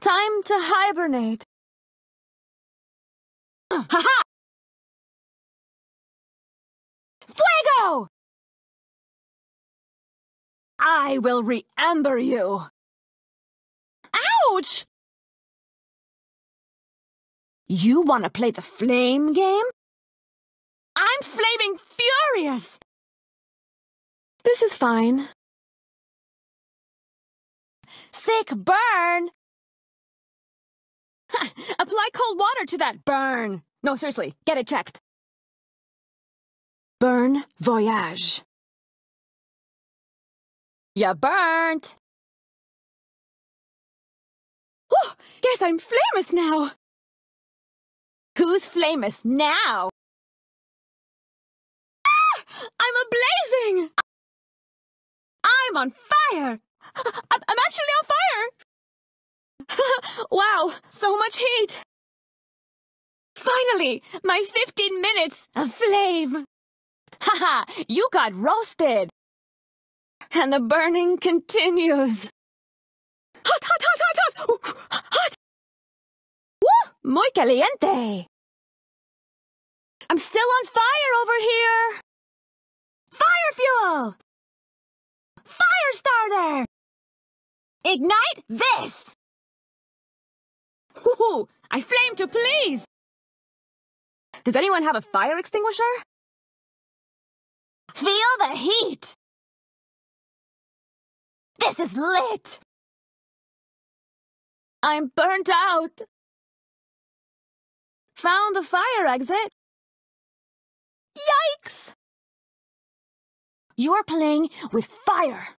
Time to hibernate. Ha ha! Fuego! I will re-amber you. Ouch! You want to play the flame game? I'm flaming furious! This is fine. Sick burn! Apply cold water to that burn. No, seriously, get it checked. Burn voyage. Ya burnt. Whew, guess I'm famous now. Who's famous now? Ah! I'm a blazing! I'm on fire! I'm actually on fire! wow, so much heat! Finally, my 15 minutes of flame! Haha, you got roasted! And the burning continues. Hot, hot, hot, hot, hot! Ooh, hot! Woo! Muy caliente! I'm still on fire over here! Fire fuel! Fire starter! Ignite this! Woohoo! I flame to please! Does anyone have a fire extinguisher? Feel the heat! This is lit! I'm burnt out! Found the fire exit? Yikes! You're playing with fire!